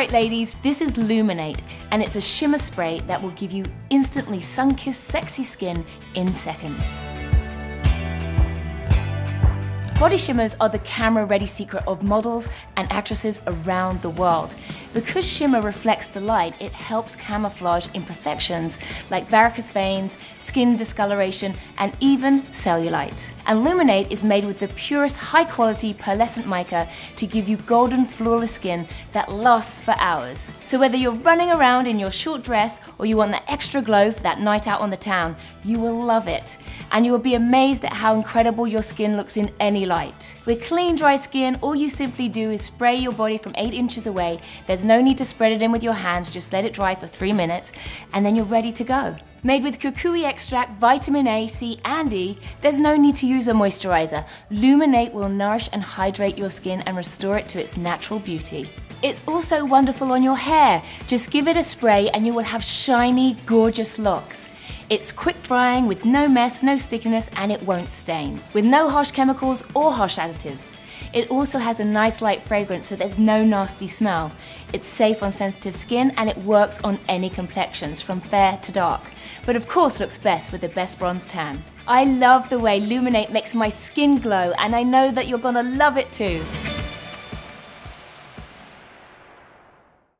right, ladies, this is Luminate, and it's a shimmer spray that will give you instantly sun-kissed sexy skin in seconds. Body shimmers are the camera-ready secret of models and actresses around the world. Because shimmer reflects the light, it helps camouflage imperfections like varicose veins, skin discoloration, and even cellulite. And Luminate is made with the purest high-quality pearlescent mica to give you golden flawless skin that lasts for hours. So whether you're running around in your short dress or you want that extra glow for that night out on the town, you will love it. And you will be amazed at how incredible your skin looks in any light. With clean, dry skin, all you simply do is spray your body from 8 inches away. There's no need to spread it in with your hands, just let it dry for 3 minutes, and then you're ready to go. Made with kukui extract, vitamin A, C, and E, there's no need to use a moisturizer. Luminate will nourish and hydrate your skin and restore it to its natural beauty. It's also wonderful on your hair. Just give it a spray and you will have shiny, gorgeous locks. It's quick drying with no mess, no stickiness, and it won't stain. With no harsh chemicals or harsh additives. It also has a nice light fragrance so there's no nasty smell. It's safe on sensitive skin and it works on any complexions from fair to dark. But of course looks best with the best bronze tan. I love the way Luminate makes my skin glow and I know that you're gonna love it too.